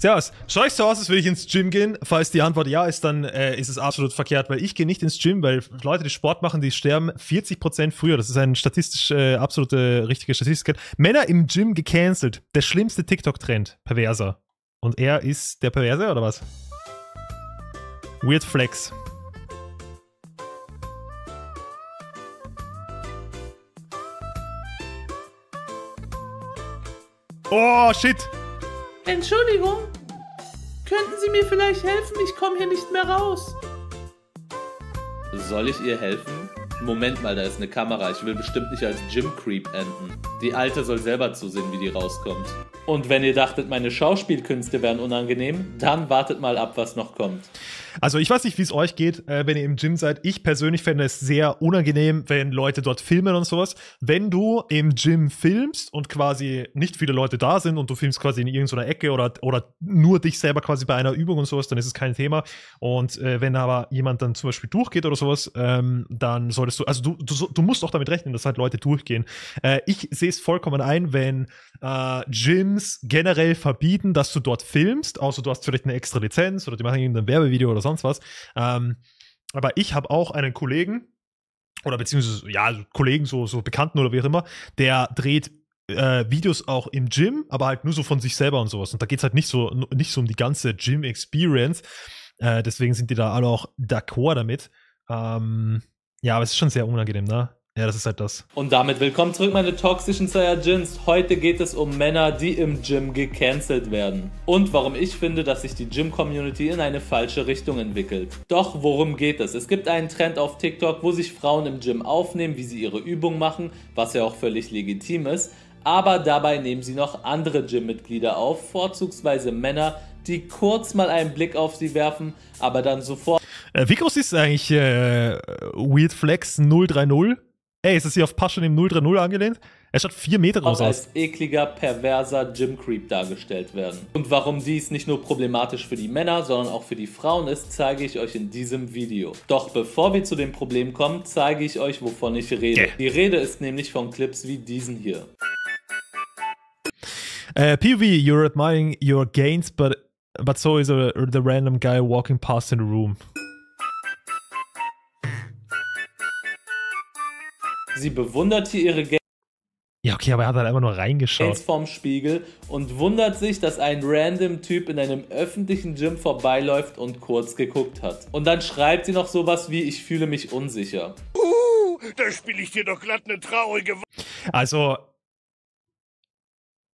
Servus. Schau ich so aus, als würde ich ins Gym gehen? Falls die Antwort ja ist, dann äh, ist es absolut verkehrt, weil ich gehe nicht ins Gym, weil Leute, die Sport machen, die sterben 40% früher. Das ist ein statistisch äh, absolute richtige Statistik. Männer im Gym gecancelt. Der schlimmste TikTok-Trend. Perverser. Und er ist der Perverse oder was? Weird Flex. Oh, shit. Entschuldigung, könnten Sie mir vielleicht helfen? Ich komme hier nicht mehr raus. Soll ich ihr helfen? Moment mal, da ist eine Kamera. Ich will bestimmt nicht als Gym Creep enden. Die Alte soll selber zusehen, wie die rauskommt. Und wenn ihr dachtet, meine Schauspielkünste wären unangenehm, dann wartet mal ab, was noch kommt. Also ich weiß nicht, wie es euch geht, äh, wenn ihr im Gym seid. Ich persönlich fände es sehr unangenehm, wenn Leute dort filmen und sowas. Wenn du im Gym filmst und quasi nicht viele Leute da sind und du filmst quasi in irgendeiner Ecke oder, oder nur dich selber quasi bei einer Übung und sowas, dann ist es kein Thema. Und äh, wenn aber jemand dann zum Beispiel durchgeht oder sowas, ähm, dann solltest du, also du, du, du musst doch damit rechnen, dass halt Leute durchgehen. Äh, ich sehe es vollkommen ein, wenn äh, Gyms generell verbieten, dass du dort filmst, außer du hast vielleicht eine extra Lizenz oder die machen irgendein Werbevideo oder sonst was. Ähm, aber ich habe auch einen Kollegen, oder beziehungsweise, ja, Kollegen, so, so Bekannten oder wie auch immer, der dreht äh, Videos auch im Gym, aber halt nur so von sich selber und sowas. Und da geht es halt nicht so, nicht so um die ganze Gym-Experience. Äh, deswegen sind die da alle auch d'accord damit. Ähm, ja, aber es ist schon sehr unangenehm, ne? Ja, das ist halt das. Und damit willkommen zurück, meine toxischen Saiyajins. Heute geht es um Männer, die im Gym gecancelt werden. Und warum ich finde, dass sich die Gym-Community in eine falsche Richtung entwickelt. Doch worum geht es? Es gibt einen Trend auf TikTok, wo sich Frauen im Gym aufnehmen, wie sie ihre Übungen machen, was ja auch völlig legitim ist. Aber dabei nehmen sie noch andere Gym-Mitglieder auf, vorzugsweise Männer, die kurz mal einen Blick auf sie werfen, aber dann sofort. Äh, wie groß ist eigentlich äh, Weird Flex 030? Ey, ist das hier auf Passion im 030 angelehnt? Er schaut vier Meter groß als ekliger, perverser Gym Creep dargestellt werden. Und warum dies nicht nur problematisch für die Männer, sondern auch für die Frauen ist, zeige ich euch in diesem Video. Doch bevor wir zu dem Problem kommen, zeige ich euch, wovon ich rede. Yeah. Die Rede ist nämlich von Clips wie diesen hier. Uh, PV, you're admiring your gains, but, but so is a, the random guy walking past in the room. Sie bewundert hier ihre Games. Ja, okay, aber er hat halt einfach nur reingeschaut. vorm Spiegel und wundert sich, dass ein random Typ in einem öffentlichen Gym vorbeiläuft und kurz geguckt hat. Und dann schreibt sie noch sowas wie, ich fühle mich unsicher. Uh, da spiele ich dir doch glatt eine traurige... Also...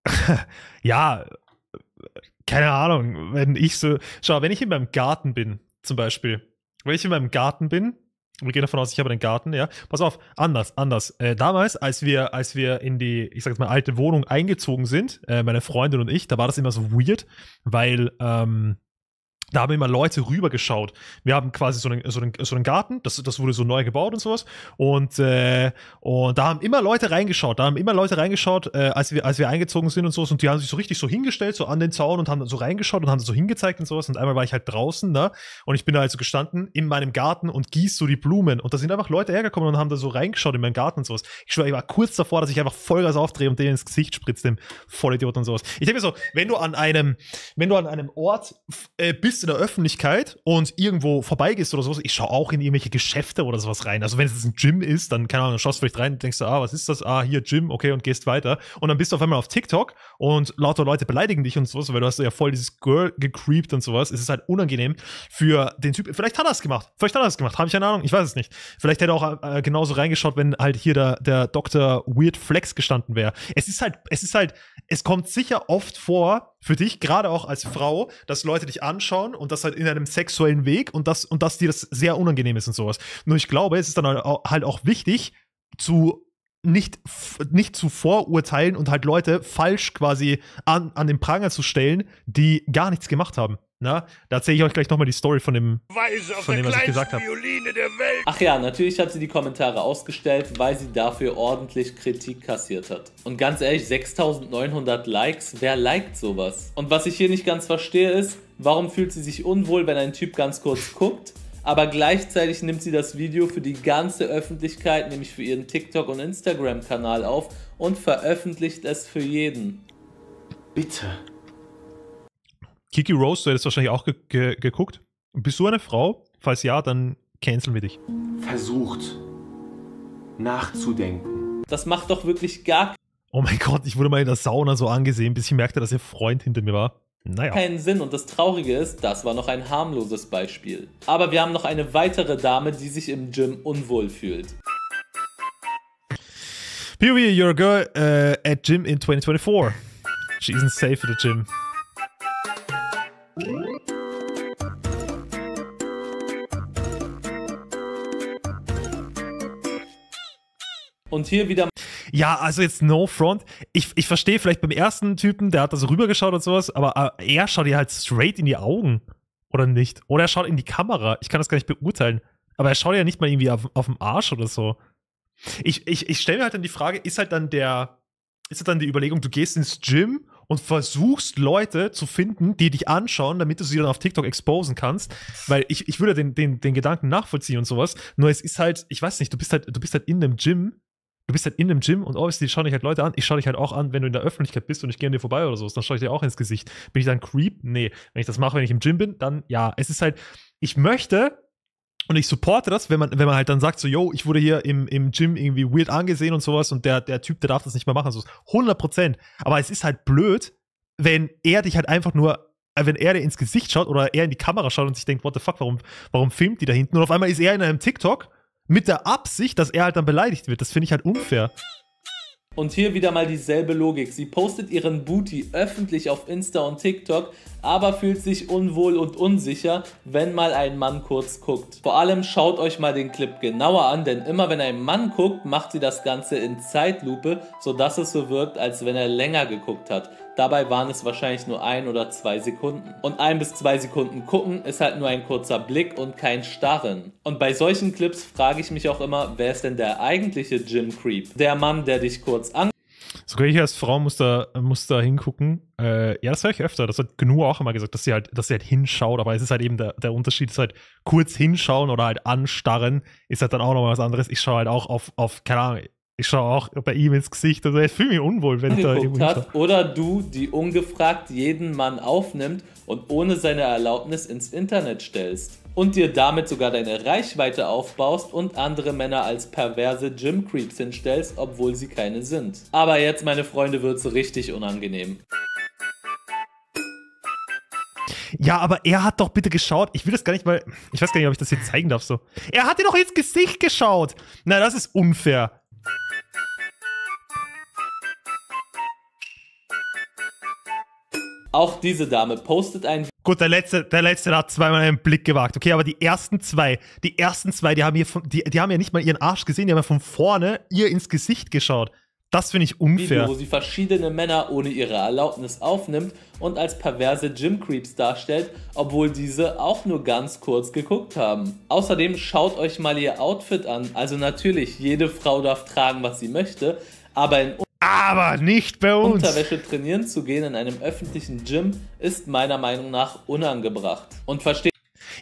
ja, keine Ahnung, wenn ich so... Schau, wenn ich in meinem Garten bin, zum Beispiel, wenn ich in meinem Garten bin wir gehen davon aus, ich habe einen Garten, ja. Pass auf, anders, anders. Äh, damals, als wir, als wir in die, ich sag jetzt mal, alte Wohnung eingezogen sind, äh, meine Freundin und ich, da war das immer so weird, weil ähm, da haben immer Leute rübergeschaut. Wir haben quasi so einen, so einen, so einen Garten, das, das wurde so neu gebaut und sowas. Und, äh, und da haben immer Leute reingeschaut. Da haben immer Leute reingeschaut, äh, als, wir, als wir eingezogen sind und sowas. Und die haben sich so richtig so hingestellt, so an den Zaun und haben dann so reingeschaut und haben so hingezeigt und sowas. Und einmal war ich halt draußen, ne? Und ich bin da halt so gestanden in meinem Garten und gieß so die Blumen. Und da sind einfach Leute hergekommen und haben da so reingeschaut in meinen Garten und sowas. Ich schwör, ich war kurz davor, dass ich einfach Vollgas aufdrehe und denen ins Gesicht spritze, dem Vollidiot und sowas. Ich denke mir so, wenn du an einem, wenn du an einem Ort äh, bist, in der Öffentlichkeit und irgendwo vorbeigehst oder sowas, ich schaue auch in irgendwelche Geschäfte oder sowas rein. Also wenn es ein Gym ist, dann, keine Ahnung, schaust du vielleicht rein und denkst du, ah, was ist das? Ah, hier Gym, okay, und gehst weiter. Und dann bist du auf einmal auf TikTok und lauter Leute beleidigen dich und sowas, weil du hast ja voll dieses Girl gecreept und sowas. Es ist halt unangenehm für den Typ. Vielleicht hat er es gemacht. Vielleicht hat er es gemacht. Habe ich eine Ahnung. Ich weiß es nicht. Vielleicht hätte er auch äh, genauso reingeschaut, wenn halt hier der, der Dr. Weird Flex gestanden wäre. Es ist halt, es ist halt, es kommt sicher oft vor, für dich, gerade auch als Frau, dass Leute dich anschauen und das halt in einem sexuellen Weg und das und dass dir das sehr unangenehm ist und sowas. Nur ich glaube, es ist dann halt auch wichtig zu nicht, nicht zu vorurteilen und halt Leute falsch quasi an, an den Pranger zu stellen, die gar nichts gemacht haben. Na, da erzähle ich euch gleich nochmal die Story von dem, von dem was ich gesagt habe. Ach ja, natürlich hat sie die Kommentare ausgestellt, weil sie dafür ordentlich Kritik kassiert hat. Und ganz ehrlich, 6900 Likes, wer liked sowas? Und was ich hier nicht ganz verstehe ist, warum fühlt sie sich unwohl, wenn ein Typ ganz kurz guckt, aber gleichzeitig nimmt sie das Video für die ganze Öffentlichkeit, nämlich für ihren TikTok- und Instagram-Kanal auf und veröffentlicht es für jeden. Bitte Kiki Rose, du hättest wahrscheinlich auch ge ge geguckt. Bist du eine Frau? Falls ja, dann canceln wir dich. versucht nachzudenken. Das macht doch wirklich gar Oh mein Gott, ich wurde mal in der Sauna so angesehen, bis ich merkte, dass ihr Freund hinter mir war. Naja. keinen Sinn und das Traurige ist, das war noch ein harmloses Beispiel. Aber wir haben noch eine weitere Dame, die sich im Gym unwohl fühlt. POV, you're a girl uh, at gym in 2024. She isn't safe at the gym. Und hier wieder Ja, also jetzt no front. Ich, ich verstehe vielleicht beim ersten Typen, der hat da so rübergeschaut und sowas, aber äh, er schaut dir halt straight in die Augen. Oder nicht? Oder er schaut in die Kamera. Ich kann das gar nicht beurteilen. Aber er schaut ja nicht mal irgendwie auf, auf den Arsch oder so. Ich, ich, ich stelle mir halt dann die Frage, ist halt dann der, ist halt dann die Überlegung, du gehst ins Gym und versuchst Leute zu finden, die dich anschauen, damit du sie dann auf TikTok exposen kannst. Weil ich, ich würde den, den, den Gedanken nachvollziehen und sowas. Nur es ist halt, ich weiß nicht, du bist halt, du bist halt in einem Gym du bist halt in einem Gym und obviously schauen dich halt Leute an. Ich schaue dich halt auch an, wenn du in der Öffentlichkeit bist und ich gehe an dir vorbei oder so. Dann schaue ich dir auch ins Gesicht. Bin ich dann Creep? Nee. Wenn ich das mache, wenn ich im Gym bin, dann ja. Es ist halt, ich möchte und ich supporte das, wenn man, wenn man halt dann sagt, so, yo, ich wurde hier im, im Gym irgendwie weird angesehen und sowas und der, der Typ, der darf das nicht mehr machen. So 100 Prozent. Aber es ist halt blöd, wenn er dich halt einfach nur äh, wenn er dir ins Gesicht schaut oder er in die Kamera schaut und sich denkt, what the fuck, warum, warum filmt die da hinten? Und auf einmal ist er in einem TikTok mit der Absicht, dass er halt dann beleidigt wird. Das finde ich halt unfair. Und hier wieder mal dieselbe Logik. Sie postet ihren Booty öffentlich auf Insta und TikTok, aber fühlt sich unwohl und unsicher, wenn mal ein Mann kurz guckt. Vor allem schaut euch mal den Clip genauer an, denn immer wenn ein Mann guckt, macht sie das Ganze in Zeitlupe, sodass es so wirkt, als wenn er länger geguckt hat. Dabei waren es wahrscheinlich nur ein oder zwei Sekunden. Und ein bis zwei Sekunden gucken ist halt nur ein kurzer Blick und kein Starren. Und bei solchen Clips frage ich mich auch immer, wer ist denn der eigentliche Gym Creep? Der Mann, der dich kurz an Sogar ich als Frau muss da, muss da hingucken. Äh, ja, das höre ich öfter. Das hat Gnu auch immer gesagt, dass sie halt, dass sie halt hinschaut, aber es ist halt eben der, der Unterschied, ist halt kurz hinschauen oder halt anstarren, ist halt dann auch noch was anderes. Ich schaue halt auch auf, auf, keine Ahnung, ich schaue auch bei ihm ins Gesicht. Also ich fühle mich unwohl, wenn da irgendwo hat oder du, die ungefragt jeden Mann aufnimmt und ohne seine Erlaubnis ins Internet stellst. Und dir damit sogar deine Reichweite aufbaust und andere Männer als perverse Gym Creeps hinstellst, obwohl sie keine sind. Aber jetzt, meine Freunde, wird's richtig unangenehm. Ja, aber er hat doch bitte geschaut. Ich will das gar nicht mal. Ich weiß gar nicht, ob ich das jetzt zeigen darf. So. Er hat dir doch ins Gesicht geschaut. Na, das ist unfair. Auch diese Dame postet ein Gut, der letzte, der letzte hat zweimal einen Blick gewagt. Okay, aber die ersten zwei, die ersten zwei, die haben hier von, die, die haben ja nicht mal ihren Arsch gesehen, die haben ja von vorne ihr ins Gesicht geschaut. Das finde ich unfair. Video, wo sie verschiedene Männer ohne ihre Erlaubnis aufnimmt und als perverse Gym Creeps darstellt, obwohl diese auch nur ganz kurz geguckt haben. Außerdem schaut euch mal ihr Outfit an. Also natürlich, jede Frau darf tragen, was sie möchte, aber in Aber nicht bei uns. Unterwäsche trainieren zu gehen in einem öffentlichen Gym ist meiner Meinung nach unangebracht. Und versteht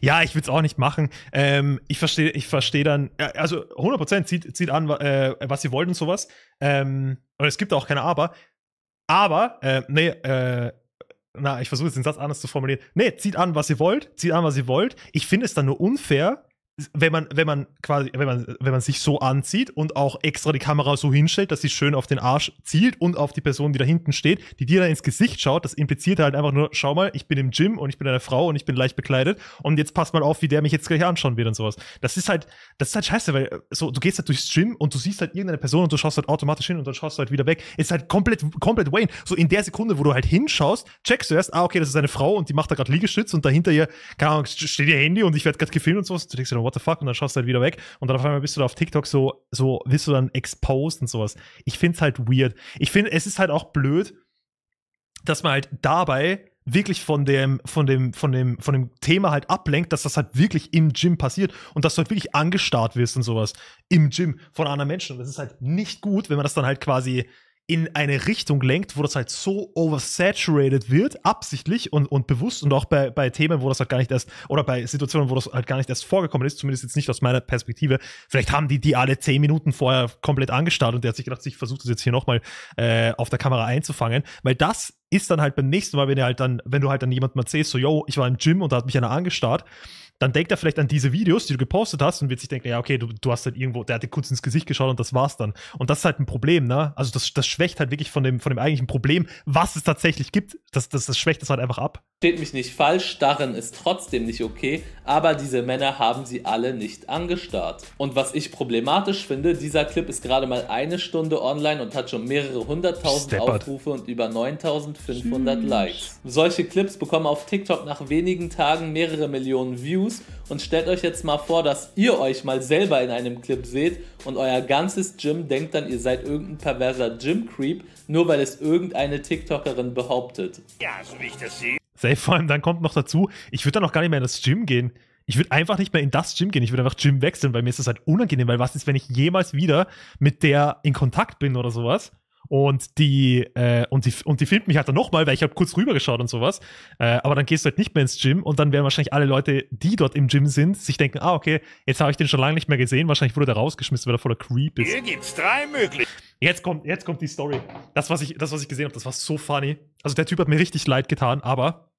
Ja, ich würde es auch nicht machen. Ähm, ich verstehe ich versteh dann, also 100% zieht, zieht an, äh, was sie wollen und sowas. Ähm, und es gibt auch keine Aber. Aber, äh, nee, äh, na, ich versuche jetzt den Satz anders zu formulieren. Nee, zieht an, was ihr wollt, zieht an, was ihr wollt. Ich finde es dann nur unfair, wenn man, wenn man quasi, wenn man, wenn man sich so anzieht und auch extra die Kamera so hinstellt, dass sie schön auf den Arsch zielt und auf die Person, die da hinten steht, die dir dann ins Gesicht schaut, das impliziert halt einfach nur, schau mal, ich bin im Gym und ich bin eine Frau und ich bin leicht bekleidet und jetzt passt mal auf, wie der mich jetzt gleich anschauen wird und sowas. Das ist halt, das ist halt scheiße, weil so, du gehst halt durchs Gym und du siehst halt irgendeine Person und du schaust halt automatisch hin und dann schaust du halt wieder weg. Ist halt komplett, komplett Wayne. So in der Sekunde, wo du halt hinschaust, checkst du erst, ah, okay, das ist eine Frau und die macht da gerade Liegestütz und dahinter ihr, keine Ahnung, steht ihr Handy und ich werde gerade gefilmt und sowas. Du denkst dir, what the fuck? Und dann schaust du halt wieder weg und dann auf einmal bist du da auf TikTok so, so, wirst du dann exposed und sowas. Ich find's halt weird. Ich finde, es ist halt auch blöd, dass man halt dabei wirklich von dem, von dem, von dem, von dem Thema halt ablenkt, dass das halt wirklich im Gym passiert und dass du halt wirklich angestarrt wirst und sowas im Gym von anderen Menschen. Und das ist halt nicht gut, wenn man das dann halt quasi in eine Richtung lenkt, wo das halt so oversaturated wird, absichtlich und, und bewusst und auch bei, bei Themen, wo das halt gar nicht erst, oder bei Situationen, wo das halt gar nicht erst vorgekommen ist, zumindest jetzt nicht aus meiner Perspektive. Vielleicht haben die die alle zehn Minuten vorher komplett angestarrt und der hat sich gedacht, ich versuche das jetzt hier nochmal äh, auf der Kamera einzufangen, weil das ist dann halt beim nächsten Mal, wenn er halt dann, wenn du halt dann jemandem erzählst, so, yo, ich war im Gym und da hat mich einer angestarrt, dann denkt er vielleicht an diese Videos, die du gepostet hast und wird sich denken, ja, okay, du, du hast halt irgendwo, der hat dir kurz ins Gesicht geschaut und das war's dann. Und das ist halt ein Problem, ne? Also das, das schwächt halt wirklich von dem, von dem eigentlichen Problem, was es tatsächlich gibt. Das, das, das schwächt es halt einfach ab. Steht mich nicht falsch, starren ist trotzdem nicht okay, aber diese Männer haben sie alle nicht angestarrt. Und was ich problematisch finde, dieser Clip ist gerade mal eine Stunde online und hat schon mehrere hunderttausend. Aufrufe und über 9500 Likes. Solche Clips bekommen auf TikTok nach wenigen Tagen mehrere Millionen Views und stellt euch jetzt mal vor, dass ihr euch mal selber in einem Clip seht und euer ganzes Gym denkt dann, ihr seid irgendein perverser Gym-Creep, nur weil es irgendeine TikTokerin behauptet. Ja, so wie ich das sehe. Safe, vor allem dann kommt noch dazu, ich würde dann auch gar nicht mehr in das Gym gehen. Ich würde einfach nicht mehr in das Gym gehen. Ich würde einfach Gym wechseln, weil mir ist das halt unangenehm, weil was ist, wenn ich jemals wieder mit der in Kontakt bin oder sowas? Und die, äh, und die, und die filmt mich halt dann nochmal, weil ich habe kurz rübergeschaut und sowas. Äh, aber dann gehst du halt nicht mehr ins Gym und dann werden wahrscheinlich alle Leute, die dort im Gym sind, sich denken, ah, okay, jetzt habe ich den schon lange nicht mehr gesehen. Wahrscheinlich wurde der rausgeschmissen, weil er voller Creep ist. Hier gibt's drei Möglichkeiten. Jetzt kommt, jetzt kommt die Story. Das, was ich, das, was ich gesehen habe, das war so funny. Also der Typ hat mir richtig leid getan, aber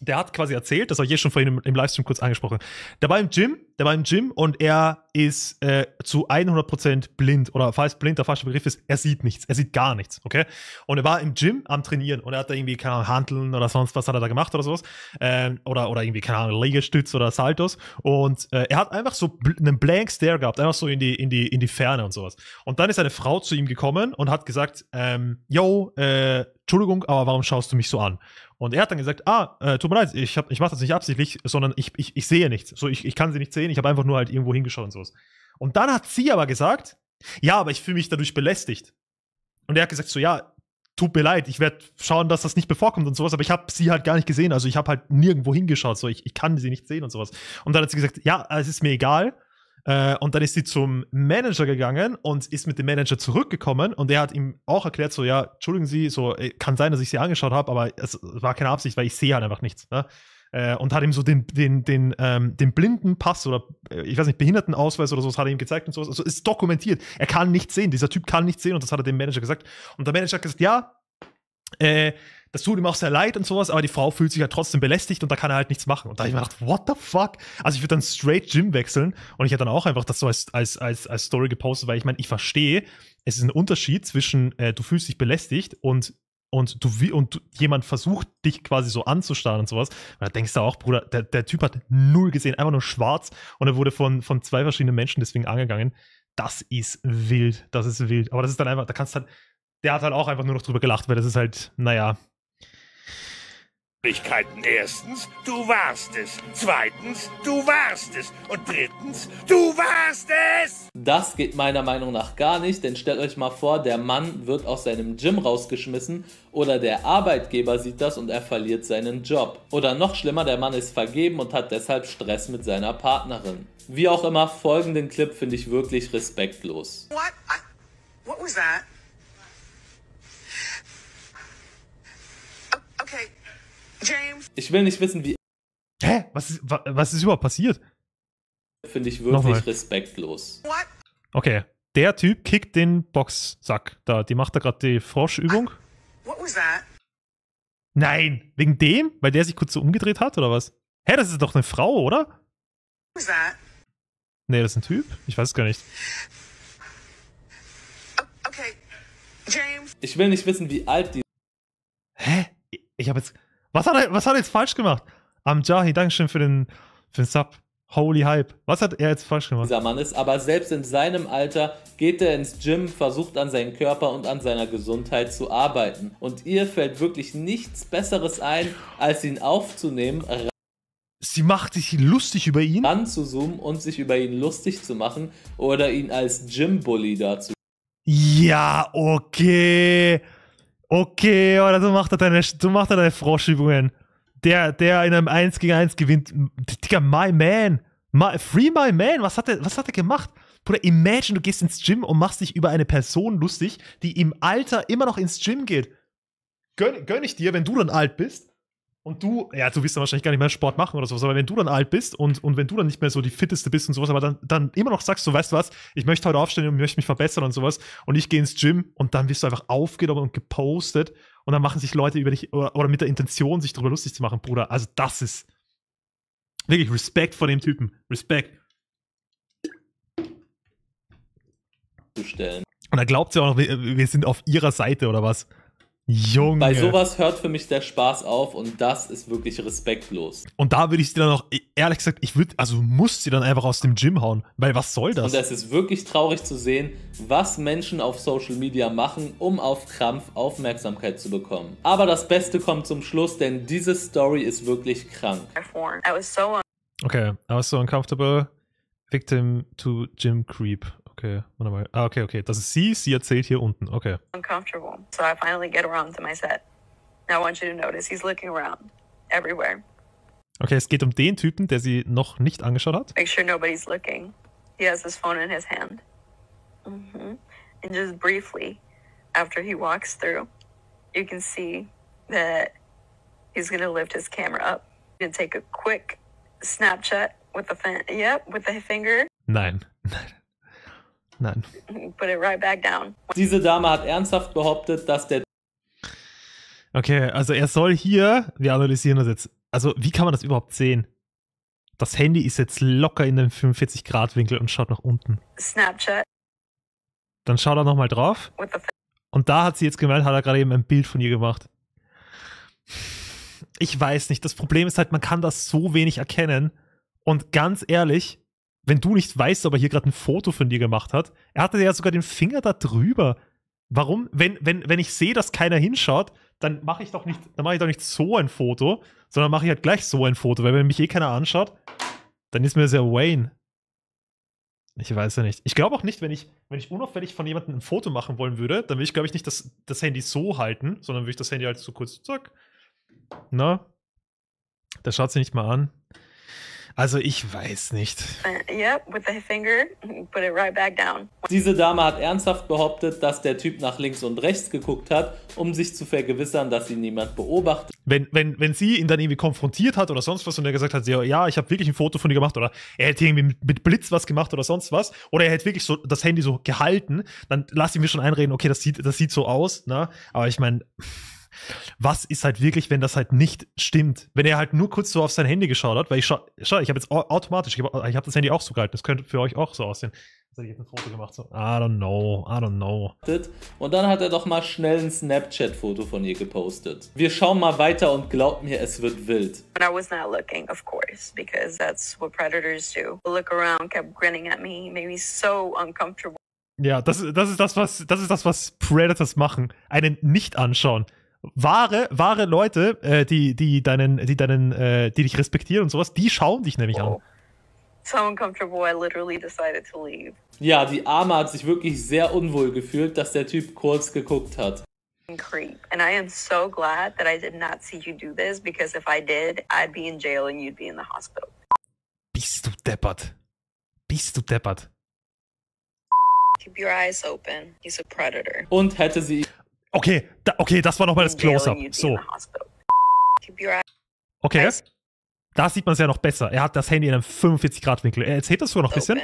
der hat quasi erzählt, das habe ich hier schon vorhin im, im Livestream kurz angesprochen. Der war im Gym, der war im Gym und er ist äh, zu 100% blind oder falls blind der falsche Begriff ist, er sieht nichts, er sieht gar nichts, okay? Und er war im Gym am Trainieren und er hat da irgendwie, keine Ahnung, Hanteln oder sonst was hat er da gemacht oder sowas. Ähm, oder, oder irgendwie, keine Ahnung, Liegestütz oder Saltos. Und äh, er hat einfach so bl einen Blank Stare gehabt, einfach so in die, in, die, in die Ferne und sowas. Und dann ist eine Frau zu ihm gekommen und hat gesagt, ähm, yo, äh, Entschuldigung, aber warum schaust du mich so an? Und er hat dann gesagt, ah, äh, tut mir leid, ich, hab- ich mache das nicht absichtlich, sondern ich, ich, ich sehe nichts. So, ich, ich kann sie nicht sehen, ich habe einfach nur halt irgendwo hingeschaut und sowas. Und dann hat sie aber gesagt, ja, aber ich fühle mich dadurch belästigt. Und er hat gesagt, so, ja, tut mir leid, ich werde schauen, dass das nicht bevorkommt und sowas, aber ich habe sie halt gar nicht gesehen, also ich habe halt nirgendwo hingeschaut, so, ich, ich kann sie nicht sehen und sowas. Und dann hat sie gesagt, ja, es ist mir egal. Äh, und dann ist sie zum Manager gegangen und ist mit dem Manager zurückgekommen und der hat ihm auch erklärt, so, ja, entschuldigen Sie, so, äh, kann sein, dass ich sie angeschaut habe, aber es war keine Absicht, weil ich sehe halt einfach nichts. Ne? Äh, und hat ihm so den, den, den, ähm, den blinden Pass oder ich weiß nicht, Behindertenausweis oder sowas hat er ihm gezeigt und sowas. Also ist dokumentiert. Er kann nichts sehen. Dieser Typ kann nichts sehen und das hat er dem Manager gesagt. Und der Manager hat gesagt, ja, äh, das tut ihm auch sehr leid und sowas, aber die Frau fühlt sich halt trotzdem belästigt und da kann er halt nichts machen. Und da habe ich mir gedacht, what the fuck? Also ich würde dann straight Gym wechseln und ich hätte dann auch einfach das so als, als, als, als Story gepostet, weil ich meine, ich verstehe, es ist ein Unterschied zwischen, äh, du fühlst dich belästigt und und du und du, jemand versucht dich quasi so anzustarren und sowas. Und da denkst du auch, Bruder, der, der Typ hat null gesehen, einfach nur schwarz und er wurde von, von zwei verschiedenen Menschen deswegen angegangen. Das ist wild, das ist wild. Aber das ist dann einfach, da kannst halt, der hat halt auch einfach nur noch drüber gelacht, weil das ist halt, naja, Möglichkeiten. Erstens, du warst es. Zweitens, du warst es. Und drittens, du warst es. Das geht meiner Meinung nach gar nicht, denn stellt euch mal vor, der Mann wird aus seinem Gym rausgeschmissen oder der Arbeitgeber sieht das und er verliert seinen Job. Oder noch schlimmer, der Mann ist vergeben und hat deshalb Stress mit seiner Partnerin. Wie auch immer, folgenden Clip finde ich wirklich respektlos. What? I, what was that? O- Okay, James. Ich will nicht wissen, wie hä? Was ist, wa, was ist überhaupt passiert? finde ich wirklich Nochmal. respektlos. What? Okay, der Typ kickt den Boxsack da. Die macht da gerade die Froschübung. What was that? Nein, wegen dem? Weil der sich kurz so umgedreht hat oder was? Hä, das ist doch eine Frau, oder? What was that? Nee, das ist ein Typ? Ich weiß es gar nicht. Okay, James. Ich will nicht wissen, wie alt Hä? Ich habe jetzt. Was hat er, was hat er jetzt falsch gemacht? Amjahi, Dankeschön für den, für den Sub. Holy Hype. Was hat er jetzt falsch gemacht? dieser Mann ist, aber selbst in seinem Alter geht er ins Gym, versucht an seinem Körper und an seiner Gesundheit zu arbeiten. Und ihr fällt wirklich nichts Besseres ein, als ihn aufzunehmen, Sie macht sich lustig über ihn. ranzuzoomen und sich über ihn lustig zu machen oder ihn als Gym-Bully dazu Ja, okay. Okay, oder so macht er deine, so macht er deine Froschübungen. Der, der in einem 1 gegen 1 gewinnt. Digga, my man. My, free my man. Was hat er, was hat er gemacht? Bruder, imagine, du gehst ins Gym und machst dich über eine Person lustig, die im Alter immer noch ins Gym geht. Gönn, gönn ich dir, wenn du dann alt bist und du, ja, du wirst dann wahrscheinlich gar nicht mehr Sport machen oder sowas, aber wenn du dann alt bist und, und wenn du dann nicht mehr so die fitteste bist und sowas, aber dann, dann immer noch sagst, so weißt du was, ich möchte heute aufstehen und möchte mich verbessern und sowas und ich gehe ins Gym und dann wirst du einfach aufgenommen und gepostet und dann machen sich Leute über dich oder, oder mit der Intention, sich darüber lustig zu machen, Bruder. Also das ist wirklich Respekt vor dem Typen. Respekt. zu stellen. Und er glaubt ja auch noch, wir sind auf ihrer Seite oder was? Junge. Bei sowas hört für mich der Spaß auf und das ist wirklich respektlos. Und da würde ich sie dann auch, ehrlich gesagt, ich würde, also muss sie dann einfach aus dem Gym hauen, weil was soll das? Und es ist wirklich traurig zu sehen, was Menschen auf Social Media machen, um auf Krampf Aufmerksamkeit zu bekommen. Aber das Beste kommt zum Schluss, denn diese Story ist wirklich krank. Okay, I was so uncomfortable. Victim to Gym Creep. Okay, warte mal. Ah, okay, okay. Das ist sie, sie erzählt hier unten. Okay. uncomfortable. So I finally get around to my set. Now I want you to notice he's looking around everywhere. Okay, es geht um den Typen, der sie noch nicht angeschaut hat. Make sure nobody's looking. He has his phone in his hand. hmm And just briefly, after he walks through, you can see that he's gonna lift his camera up and take a quick Snapchat with the fin- yep with the finger, Nein. Nein. Put it right back down. Diese Dame hat ernsthaft behauptet, dass der Okay, also er soll hier, wir analysieren das jetzt. Also, wie kann man das überhaupt sehen? Das Handy ist jetzt locker in den 45-Grad-Winkel und schaut nach unten. Snapchat Dann schaut er nochmal drauf. Und da hat sie jetzt gemeint, hat er gerade eben ein Bild von ihr gemacht. Ich weiß nicht. Das Problem ist halt, man kann das so wenig erkennen. Und ganz ehrlich, wenn du nicht weißt, ob er hier gerade ein Foto von dir gemacht hat, er hatte ja sogar den Finger da drüber. Warum? Wenn, wenn, wenn ich sehe, dass keiner hinschaut, dann mache ich doch nicht, dann mache ich doch nicht so ein Foto, sondern mache ich halt gleich so ein Foto, weil wenn mich eh keiner anschaut, dann ist mir das ja Wayne. Ich weiß ja nicht. Ich glaube auch nicht, wenn ich, wenn ich unauffällig von jemandem ein Foto machen wollen würde, dann würde ich, glaube ich, nicht das, das Handy so halten, sondern würde ich das Handy halt so kurz, zack. Na? Der schaut sich nicht mal an. Also ich weiß nicht. fin- yep with the finger, put it right back down. Diese Dame hat ernsthaft behauptet, dass der Typ nach links und rechts geguckt hat, um sich zu vergewissern, dass ihn niemand beobachtet. Wenn, wenn, wenn sie ihn dann irgendwie konfrontiert hat oder sonst was und er gesagt hat, ja, ja ich habe wirklich ein Foto von dir gemacht oder er hätte irgendwie mit, mit Blitz was gemacht oder sonst was oder er hätte wirklich so das Handy so gehalten, dann lass ihn mir schon einreden, okay, das sieht, das sieht so aus, ne? Aber ich meine, was ist halt wirklich, wenn das halt nicht stimmt? Wenn er halt nur kurz so auf sein Handy geschaut hat, weil ich schau, schau ich habe jetzt au- automatisch, ich habe hab das Handy auch so gehalten, das könnte für euch auch so aussehen. Jetzt hätte ich jetzt ein Foto gemacht, so, I don't know, I don't know. Und dann hat er doch mal schnell ein Snapchat-Foto von ihr gepostet. Wir schauen mal weiter und glaubt mir, es wird wild. But I was not looking, of course, because that's what predators do. Look around, kept grinning at me, made me so uncomfortable. Ja, das, das ist das, was, das ist das, was Predators machen. Einen nicht anschauen. Wahre, wahre Leute, äh, die, die deinen, die deinen, äh, die dich respektieren und sowas, die schauen dich nämlich an. Oh. So uncomfortable, I literally decided to leave. Ja, die Arme hat sich wirklich sehr unwohl gefühlt, dass der Typ kurz geguckt hat. And creep. And I am so glad that I did not see you do this because if I did, I'd be in jail and you'd be in the hospital. Bist du deppert? Bist du deppert? Keep your eyes open. He's a predator. Und hätte sie Okay, da, okay, das war nochmal das Close-Up. So, okay. Da sieht man es ja noch besser. Er hat das Handy in einem 45-Grad-Winkel. Er erzählt das sogar noch ein bisschen.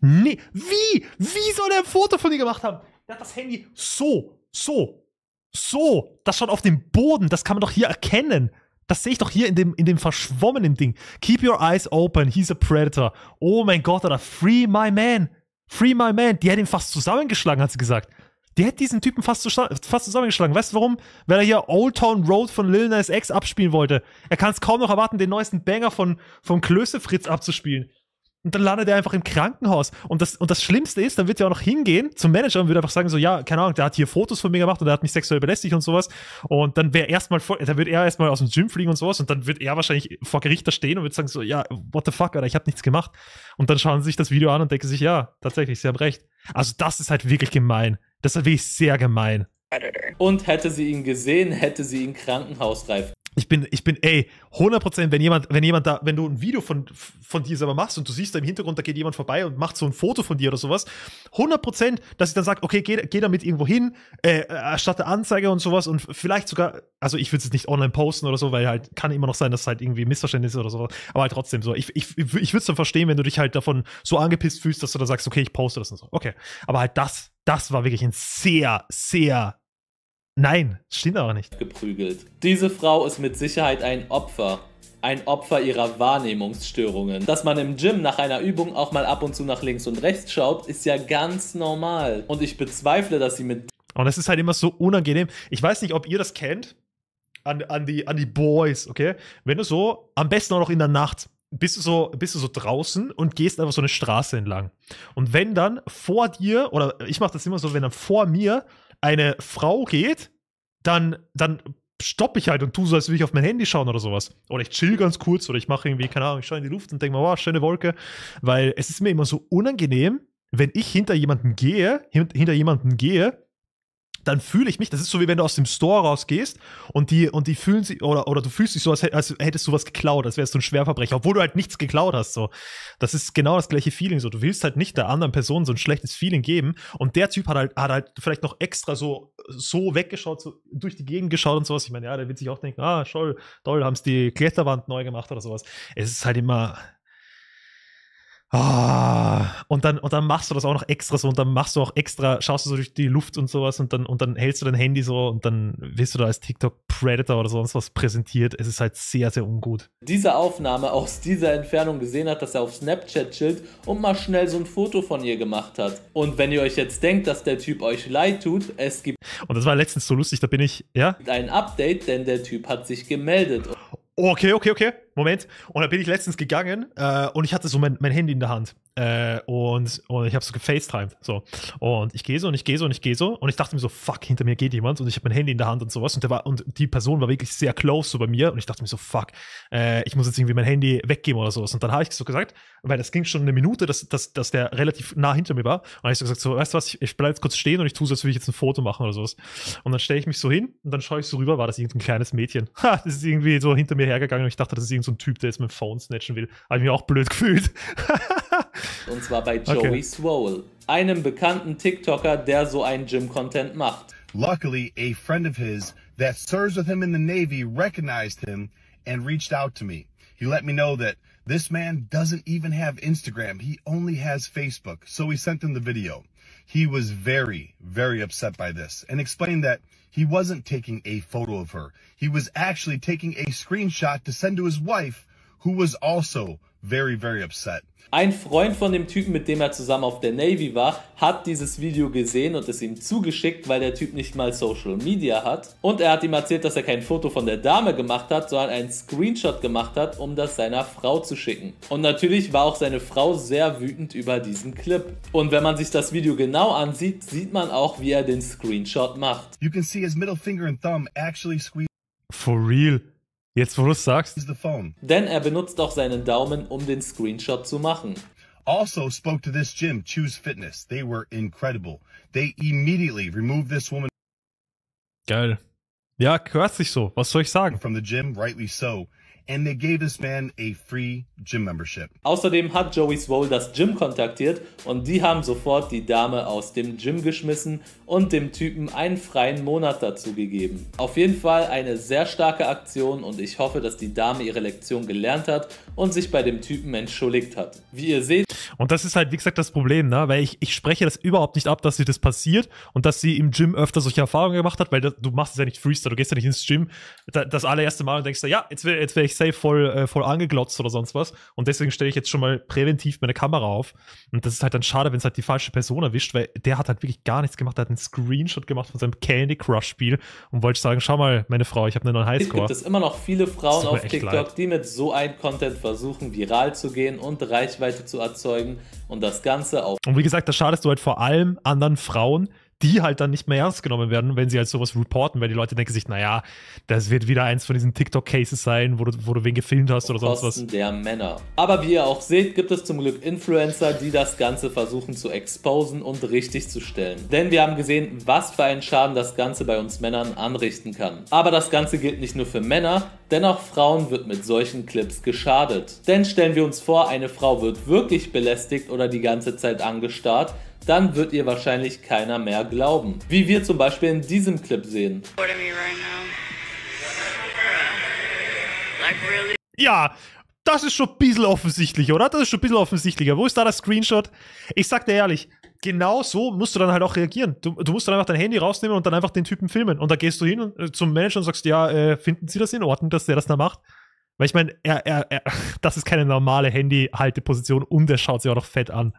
Nee, wie? Wie soll er ein Foto von dir gemacht haben? Der hat das Handy so, so, so. Das schaut auf dem Boden. Das kann man doch hier erkennen. Das sehe ich doch hier in dem, in dem verschwommenen Ding. Keep your eyes open. He's a predator. Oh mein Gott, oder free my man. Free my man. Die hat ihn fast zusammengeschlagen, hat sie gesagt. Die hätte diesen Typen fast, fast zusammengeschlagen. Weißt du warum? Weil er hier Old Town Road von Lil Nas X abspielen wollte. Er kann es kaum noch erwarten, den neuesten Banger von, von Klöße Fritz abzuspielen. Und dann landet er einfach im Krankenhaus. Und das, und das Schlimmste ist, dann wird er auch noch hingehen zum Manager und würde einfach sagen: so, ja, keine Ahnung, der hat hier Fotos von mir gemacht und der hat mich sexuell belästigt und sowas. Und dann wäre erstmal dann wird er erstmal aus dem Gym fliegen und sowas und dann wird er wahrscheinlich vor Gericht da stehen und wird sagen: so, ja, what the fuck, Alter, ich habe nichts gemacht. Und dann schauen sie sich das Video an und denken sich, ja, tatsächlich, sie haben recht. Also, das ist halt wirklich gemein. Das ist wirklich sehr gemein. und hätte sie ihn gesehen, hätte sie ihn krankenhausreif Ich bin, ich bin, ey, 100%, wenn jemand, wenn jemand da, wenn du ein Video von, von dir selber machst und du siehst da im Hintergrund, da geht jemand vorbei und macht so ein Foto von dir oder sowas, 100%, dass ich dann sage, okay, geh, geh damit irgendwo hin, äh, erstatte Anzeige und sowas und vielleicht sogar, also ich will es jetzt nicht online posten oder so, weil halt, kann immer noch sein, dass es halt irgendwie Missverständnisse oder sowas, aber halt trotzdem so, ich, ich, ich würde es dann verstehen, wenn du dich halt davon so angepisst fühlst, dass du da sagst, okay, ich poste das und so, okay, aber halt das, das war wirklich ein sehr, sehr Nein, stimmt aber nicht. Geprügelt. Diese Frau ist mit Sicherheit ein Opfer. Ein Opfer ihrer Wahrnehmungsstörungen. Dass man im Gym nach einer Übung auch mal ab und zu nach links und rechts schaut, ist ja ganz normal. Und ich bezweifle, dass sie mit. Und es ist halt immer so unangenehm. Ich weiß nicht, ob ihr das kennt. An, an, die, an die Boys, okay? Wenn du so, am besten auch noch in der Nacht, bist du so, bist du so draußen und gehst einfach so eine Straße entlang. Und wenn dann vor dir, oder ich mache das immer so, wenn dann vor mir eine Frau geht, dann, dann stoppe ich halt und tue so, als würde ich auf mein Handy schauen oder sowas. Oder ich chill ganz kurz oder ich mache irgendwie, keine Ahnung, ich schaue in die Luft und denke mir, wow, schöne Wolke. Weil es ist mir immer so unangenehm, wenn ich hinter jemanden gehe, hinter jemanden gehe, dann fühle ich mich, das ist so wie wenn du aus dem Store rausgehst und die, und die fühlen sich, oder, oder du fühlst dich so, als, hättest du was geklaut, als wärst du ein Schwerverbrecher, obwohl du halt nichts geklaut hast, so. Das ist genau das gleiche Feeling, so. Du willst halt nicht der anderen Person so ein schlechtes Feeling geben und der Typ hat halt, hat halt vielleicht noch extra so, so weggeschaut, so durch die Gegend geschaut und sowas. Ich meine, ja, der wird sich auch denken, ah, toll, toll, haben es die Kletterwand neu gemacht oder sowas. Es ist halt immer, Ah, und dann, und dann machst du das auch noch extra so und dann machst du auch extra, schaust du so durch die Luft und sowas und dann, und dann hältst du dein Handy so und dann wirst du da als TikTok Predator oder sonst was präsentiert. Es ist halt sehr, sehr ungut. Diese Aufnahme aus dieser Entfernung gesehen hat, dass er auf Snapchat chillt und mal schnell so ein Foto von ihr gemacht hat. Und wenn ihr euch jetzt denkt, dass der Typ euch leid tut, es gibt. Und das war letztens so lustig, da bin ich, ja? Ein Update, denn der Typ hat sich gemeldet. Okay, okay, okay. Moment. Und da bin ich letztens gegangen äh, und ich hatte so mein, mein Handy in der Hand. Äh, und, und ich habe so gefacetimed. So. Und ich gehe so und ich gehe so und ich gehe so. Und ich dachte mir so, fuck, hinter mir geht jemand. Und ich habe mein Handy in der Hand und sowas. Und, der war, und die Person war wirklich sehr close so bei mir. Und ich dachte mir so, fuck, äh, ich muss jetzt irgendwie mein Handy weggeben oder sowas. Und dann habe ich so gesagt, weil das ging schon eine Minute, dass, dass, dass der relativ nah hinter mir war. Und habe ich so gesagt, so, weißt du was, ich, ich bleibe jetzt kurz stehen und ich tue so, als würde ich jetzt ein Foto machen oder sowas. Und dann stelle ich mich so hin und dann schaue ich so rüber, war das irgendein kleines Mädchen. Ha, das ist irgendwie so hinter mir hergegangen und ich dachte, das ist irgendein so Typ, der jetzt mein Phone snatchen will. Habe ich mich auch blöd gefühlt. und zwar bei Joey okay. Swole, einem bekannten TikToker, der so einen Gym-Content macht. Luckily, a friend of his that serves with him in the Navy recognized him and reached out to me. He let me know that this man doesn't even have Instagram. He only has Facebook. So we sent him the video. He was very, very upset by this and explained that he wasn't taking a photo of her. He was actually taking a screenshot to send to his wife, who was also very, very upset. Ein Freund von dem Typen, mit dem er zusammen auf der Navy war, hat dieses Video gesehen und es ihm zugeschickt, weil der Typ nicht mal Social Media hat. Und er hat ihm erzählt, dass er kein Foto von der Dame gemacht hat, sondern einen Screenshot gemacht hat, um das seiner Frau zu schicken. Und natürlich war auch seine Frau sehr wütend über diesen Clip. Und wenn man sich das Video genau ansieht, sieht man auch, wie er den Screenshot macht. You can see his middle finger and thumb actually squeeze. For real. Jetzt, wo du es sagst. Denn er benutzt auch seinen Daumen, um den Screenshot zu machen. Also spoke to this gym, Choose Fitness. They were incredible. They immediately removed this woman. Geil. Ja, hört sich so. Was soll ich sagen? From the gym, rightly so. And they gave this man a free gym membership. Außerdem hat Joey Swole das Gym kontaktiert und die haben sofort die Dame aus dem Gym geschmissen und dem Typen einen freien Monat dazu gegeben. Auf jeden Fall eine sehr starke Aktion und ich hoffe, dass die Dame ihre Lektion gelernt hat und sich bei dem Typen entschuldigt hat. Wie ihr seht. Und das ist halt, wie gesagt, das Problem, ne? Weil ich, ich spreche das überhaupt nicht ab, dass sie das passiert und dass sie im Gym öfter solche Erfahrungen gemacht hat, weil das, du machst es ja nicht Freestyle, du gehst ja nicht ins Gym das allererste Mal und denkst, ja, jetzt wäre jetzt wär ich safe voll, äh, voll angeglotzt oder sonst was. Und deswegen stelle ich jetzt schon mal präventiv meine Kamera auf. Und das ist halt dann schade, wenn es halt die falsche Person erwischt, weil der hat halt wirklich gar nichts gemacht. Der hat einen Screenshot gemacht von seinem Candy Crush Spiel und wollte sagen, schau mal, meine Frau, ich habe einen neuen Highscore. Es gibt es immer noch viele Frauen auf TikTok, leid. die mit so einem Content versuchen, viral zu gehen und Reichweite zu erzeugen und das Ganze auch. Und wie gesagt, das schadest du halt vor allem anderen Frauen, die halt dann nicht mehr ernst genommen werden, wenn sie halt sowas reporten, weil die Leute denken sich, naja, das wird wieder eins von diesen TikTok-Cases sein, wo du, wo du wen gefilmt hast oder sonst was. der Männer. Aber wie ihr auch seht, gibt es zum Glück Influencer, die das Ganze versuchen zu exposen und richtig zu stellen. Denn wir haben gesehen, was für einen Schaden das Ganze bei uns Männern anrichten kann. Aber das Ganze gilt nicht nur für Männer, denn auch Frauen wird mit solchen Clips geschadet. Denn stellen wir uns vor, eine Frau wird wirklich belästigt oder die ganze Zeit angestarrt, dann wird ihr wahrscheinlich keiner mehr glauben. Wie wir zum Beispiel in diesem Clip sehen. Ja, das ist schon ein bisschen offensichtlich, oder? Das ist schon ein bisschen offensichtlicher. Wo ist da das Screenshot? Ich sag dir ehrlich, genau so musst du dann halt auch reagieren. Du, du musst dann einfach dein Handy rausnehmen und dann einfach den Typen filmen. Und da gehst du hin und, äh, zum Manager und sagst, ja, äh, finden Sie das in Ordnung, dass der das da macht? Weil ich meine, er, er, er, das ist keine normale Handyhalteposition und der schaut sich auch noch fett an.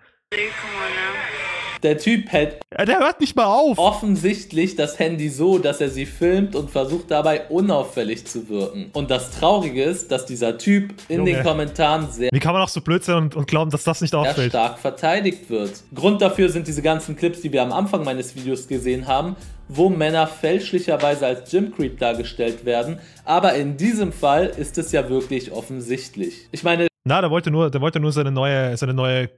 Der Typ hält Ja, Der hört nicht mal auf. offensichtlich das Handy so, dass er sie filmt und versucht dabei unauffällig zu wirken. Und das Traurige ist, dass dieser Typ in Junge. den Kommentaren sehr Wie kann man auch so blöd sein und, und glauben, dass das nicht sehr auffällt? stark verteidigt wird. Grund dafür sind diese ganzen Clips, die wir am Anfang meines Videos gesehen haben, wo Männer fälschlicherweise als Gym Creep dargestellt werden, aber in diesem Fall ist es ja wirklich offensichtlich. Ich meine, Na, der wollte nur, der wollte nur seine neue, seine neue,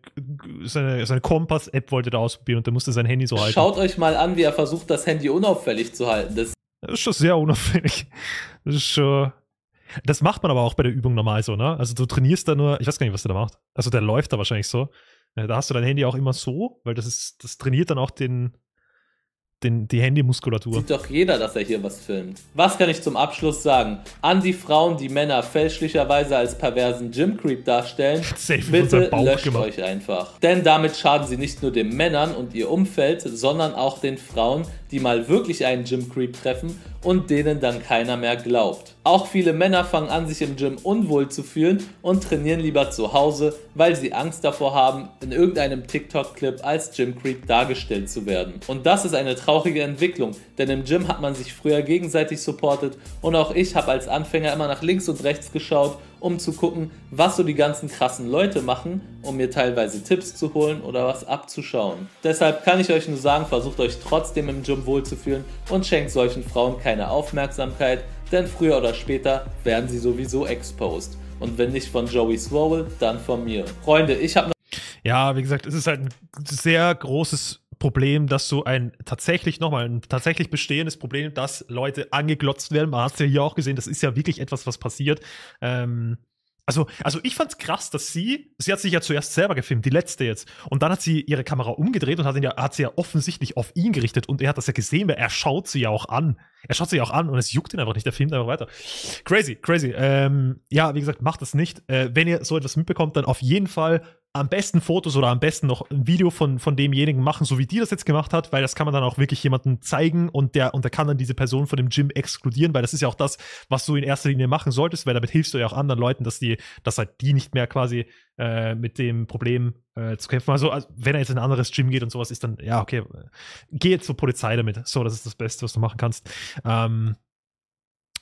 seine, seine Kompass-App wollte da ausprobieren und der musste sein Handy so halten. schaut euch mal an, wie er versucht, das Handy unauffällig zu halten. Das Das ist schon sehr unauffällig. Das ist schon. Das macht man aber auch bei der Übung normal so, ne? Also du trainierst da nur, ich weiß gar nicht, was der da macht. Also der läuft da wahrscheinlich so. Äh, Da hast du dein Handy auch immer so, weil das ist, das trainiert dann auch den, den, die Handymuskulatur. Sieht doch jeder, dass er hier was filmt. Was kann ich zum Abschluss sagen? An die Frauen, die Männer fälschlicherweise als perversen Gym Creep darstellen, Safe bitte löscht gemacht. euch einfach. Denn damit schaden sie nicht nur den Männern und ihr Umfeld, sondern auch den Frauen, die mal wirklich einen Gym Creep treffen und denen dann keiner mehr glaubt. Auch viele Männer fangen an, sich im Gym unwohl zu fühlen und trainieren lieber zu Hause, weil sie Angst davor haben, in irgendeinem TikTok-Clip als Gym Creep dargestellt zu werden. Und das ist eine traurige Entwicklung, denn im Gym hat man sich früher gegenseitig supportet und auch ich habe als Anfänger immer nach links und rechts geschaut, um zu gucken, was so die ganzen krassen Leute machen, um mir teilweise Tipps zu holen oder was abzuschauen. Deshalb kann ich euch nur sagen, versucht euch trotzdem im Gym wohlzufühlen und schenkt solchen Frauen keine Aufmerksamkeit, denn früher oder später werden sie sowieso exposed. Und wenn nicht von Joey Swole, dann von mir. Freunde, ich habe Ja, wie gesagt, es ist halt ein sehr großes Problem, dass so ein tatsächlich nochmal ein tatsächlich bestehendes Problem, dass Leute angeglotzt werden. Man hat es ja hier auch gesehen, das ist ja wirklich etwas, was passiert. Ähm, also, also ich fand's krass, dass sie, sie hat sich ja zuerst selber gefilmt, die letzte jetzt. Und dann hat sie ihre Kamera umgedreht und hat, ihn ja, hat sie ja offensichtlich auf ihn gerichtet. Und er hat das ja gesehen, weil er schaut sie ja auch an. Er schaut sie ja auch an und es juckt ihn einfach nicht, der filmt einfach weiter. Crazy, crazy. Ähm, ja, wie gesagt, macht das nicht. Äh, wenn ihr so etwas mitbekommt, dann auf jeden Fall am besten Fotos oder am besten noch ein Video von, von demjenigen machen, so wie die das jetzt gemacht hat, weil das kann man dann auch wirklich jemandem zeigen und der, und der kann dann diese Person von dem Gym exkludieren, weil das ist ja auch das, was du in erster Linie machen solltest, weil damit hilfst du ja auch anderen Leuten, dass die, dass halt die nicht mehr quasi äh, mit dem Problem äh, zu kämpfen. Also, also, wenn er jetzt in ein anderes Gym geht und sowas ist, dann, ja, okay, geh jetzt zur Polizei damit. So, das ist das Beste, was du machen kannst. Ähm,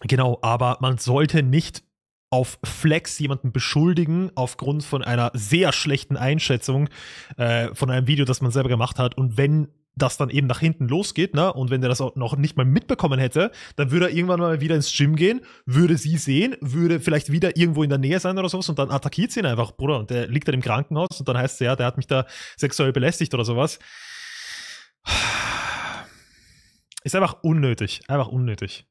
genau, aber man sollte nicht auf Flex jemanden beschuldigen aufgrund von einer sehr schlechten Einschätzung äh, von einem Video, das man selber gemacht hat. Und wenn das dann eben nach hinten losgeht, ne, und wenn der das auch noch nicht mal mitbekommen hätte, dann würde er irgendwann mal wieder ins Gym gehen, würde sie sehen, würde vielleicht wieder irgendwo in der Nähe sein oder sowas und dann attackiert sie ihn einfach, Bruder, und der liegt dann im Krankenhaus und dann heißt es ja, der hat mich da sexuell belästigt oder sowas. Ist einfach unnötig, einfach unnötig.